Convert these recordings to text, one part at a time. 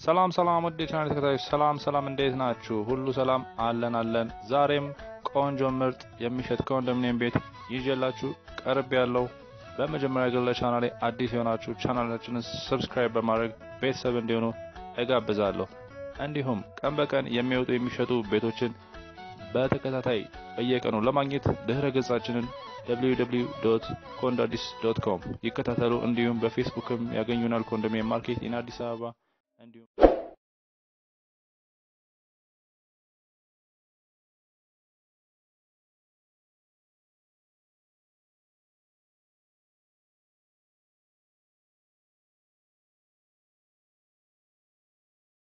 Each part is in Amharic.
ሰላም ሰላም ወደ ቻናል ተከታዮች ሰላም ሰላም፣ እንዴት ናችሁ? ሁሉ ሰላም አለን አለን። ዛሬም ቆንጆ ምርጥ የሚሸጥ ኮንዶሚኒየም ቤት ይዤላችሁ ቀርቤያለሁ። በመጀመሪያ ግን ለቻናሌ አዲስ የሆናችሁ ቻናላችንን subscribe በማድረግ ቤተሰብ እንዲሆኑ እጋብዛለሁ። እንዲሁም ቀን በቀን የሚወጡ የሚሸጡ ቤቶችን በተከታታይ በየቀኑ ለማግኘት ድህረ ገጻችንን www.condaddis.com ይከታተሉ። እንዲሁም በፌስቡክም ያገኙናል። Condominium Market in Addis Ababa እንዲሁም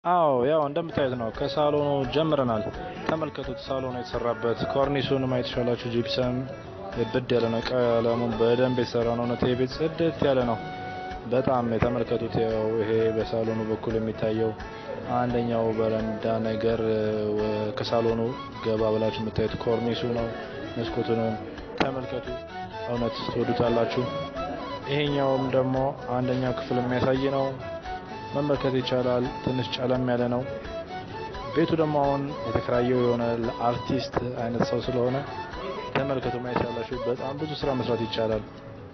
አዎ ያው እንደምታዩት ነው። ከሳሎኑ ጀምረናል። ተመልከቱት። ሳሎኑ የተሰራበት ኮርኒሱን ማየት ትችላላችሁ። ጂፕሰም ብድ ያለ ነው። ቀለሙን በደንብ የተሰራ ነው። እውነት ቤት ጽድት ያለ ነው። በጣም የተመልከቱት። ያው ይሄ በሳሎኑ በኩል የሚታየው አንደኛው በረንዳ ነገር ከሳሎኑ ገባ ብላችሁ የምታዩት ኮርኒሱ ነው። መስኮቱንም ተመልከቱ። እውነት ትወዱታላችሁ። ይሄኛውም ደግሞ አንደኛው ክፍል የሚያሳይ ነው። መመልከት ይቻላል። ትንሽ ጨለም ያለ ነው። ቤቱ ደግሞ አሁን የተከራየው የሆነ ለአርቲስት አይነት ሰው ስለሆነ ተመልከቱ፣ ማየት ያላችሁ በጣም ብዙ ስራ መስራት ይቻላል።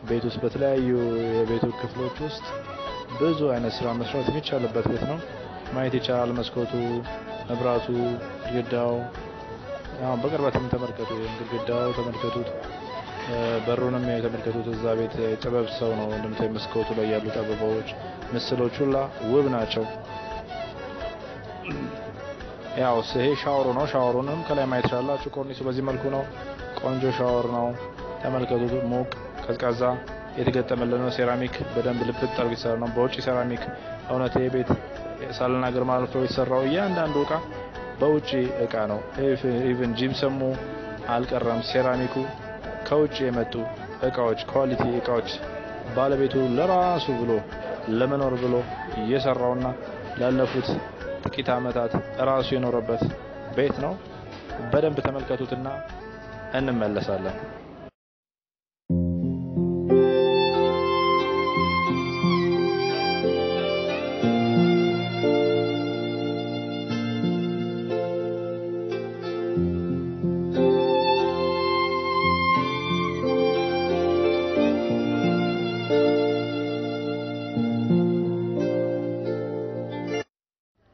ቤት ውስጥ በተለያዩ የቤቱ ክፍሎች ውስጥ ብዙ አይነት ስራ መስራት የሚቻልበት ቤት ነው። ማየት ይቻላል። መስኮቱ፣ መብራቱ፣ ግድግዳው አሁን በቅርበትም ተመልከቱ። ግድግዳው ተመልከቱት። በሩንም የተመልከቱት። እዛ ቤት ጥበብ ሰው ነው እንደምታዩ። መስኮቱ ላይ ያሉት አበባዎች፣ ምስሎች ሁላ ውብ ናቸው። ያው ይሄ ሻወሩ ነው። ሻወሩንም ከላይ ማየት ትችላላችሁ። ኮርኒሱ በዚህ መልኩ ነው። ቆንጆ ሻወር ነው። ተመልከቱት። ሙቅ ቀዝቃዛ የተገጠመልን ነው። ሴራሚክ በደንብ ልብጥ ተደርጎ የተሰራ ነው። በውጭ ሴራሚክ እውነት ቤት ሳልናገር ማለት ነው የተሰራው እያንዳንዱ እቃ በውጭ እቃ ነው። even ጂፕሰሙ አልቀረም። ሴራሚኩ ከውጭ የመጡ እቃዎች quality እቃዎች ባለቤቱ ለራሱ ብሎ ለመኖር ብሎ እየሰራውና ላለፉት ጥቂት ዓመታት ራሱ የኖረበት ቤት ነው። በደንብ ተመልከቱትና እንመለሳለን።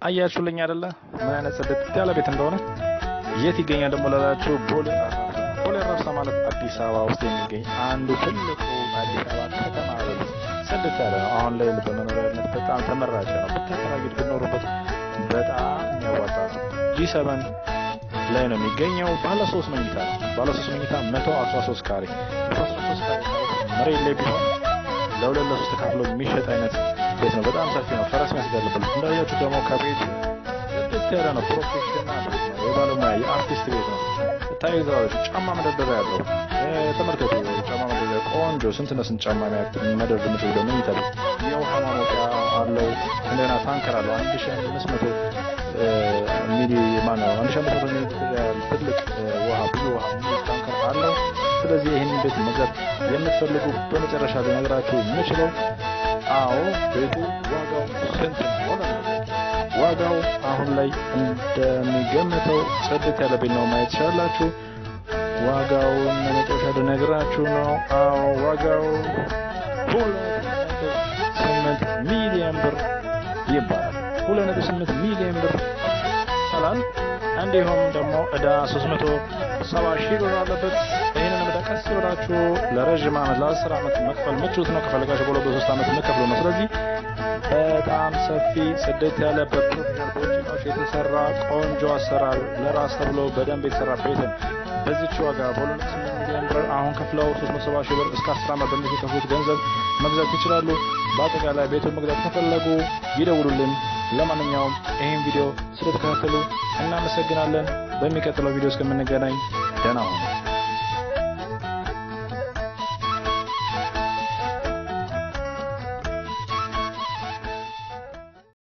አያችሁልኝ አይደለ? ምን አይነት ጽድት ያለ ቤት እንደሆነ። የት ይገኛል ደግሞ ላላችሁ፣ ቦሌ ቦሌ አራብሳ ማለት አዲስ አበባ ውስጥ የሚገኝ አንዱ ትልቁ አዲስ አበባ ከተማ ጽድት ያለ ነው። አሁን ላይ በመኖሪያነት በጣም ተመራጭ ነው። ብታከራዩት ብትኖሩበት በጣም የሚያዋጣ ነው። G seven ላይ ነው የሚገኘው። ባለ ሶስት መኝታ ባለ ሶስት መኝታ 113 ካሬ 113 ካሬ መሬት ላይ ቢሆን ለሁለት ለሶስት ተካፍሎ የሚሸጥ አይነት ቤት ነው። በጣም ሰፊ ነው። ፈረስ ያስጋልባል። እንዳያችሁ ደግሞ ከቤት ጽድት ያለ ነው። professional የባለሙያ የአርቲስት ቤት ነው። ታይዛዎች ጫማ መደርደሪያ ያለው ተመልከቱ። ጫማ መደርደሪያ ቆንጆ ስንትና ስንት ጫማ መደርደር ምችል ደግሞ ይታያል። የውሃ ማሞቂያ አለው። እንደገና ታንከር አለው። አንድ ሺ አምስት መቶ ሚሊ ማነው አንድ ሺ አምስት መቶ ሚሊ ትልቅ ውሃ ብዙ ውሃ ታንከር አለው። ስለዚህ ይህንን ቤት መግዛት የምትፈልጉ በመጨረሻ ልነግራችሁ የምችለው አዎ ቤቱ ዋጋው ስንት ነው? ዋጋው አሁን ላይ እንደሚገምተው ጽድት ያለ ቤት ነው። ማየት ትችላላችሁ። ዋጋውን መጨረሻ ልነግራችሁ ነው። አዎ ዋጋው ሁለት ነጥብ ስምንት ሚሊዮን ብር ይባላል። ሁለት ነጥብ ስምንት ሚሊዮን ብር ይባላል። እንዲሁም ደግሞ መቶ ሰባ ሺህ ብር አለበት። ይህንን ዕዳ ቀስ ብላችሁ ለረዥም ዓመት ለአስር ዓመት መክፈል ምትችሉት ነው። ከፈለጋችሁ በሁለት በሶስት ዓመት የምከፍሉ ነው። ስለዚህ በጣም ሰፊ ጽድት ያለ በ professional የተሰራ ቆንጆ አሰራር ለራስ ተብሎ በደንብ የተሰራ ቤትን በዚች ዋጋ በሁለት ሚሊዮን ብር አሁን ከፍለው ሶስት መቶ ሰባ ሺህ ብር እስከ አስር ዓመት በሚከፍሉት ገንዘብ መግዛት ይችላሉ። በአጠቃላይ ቤቱን መግዛት ከፈለጉ ይደውሉልን። ለማንኛውም ይህን ቪዲዮ ስለተከታተሉ እናመሰግናለን። በሚቀጥለው ቪዲዮ እስከምንገናኝ ደህና ሁኑ።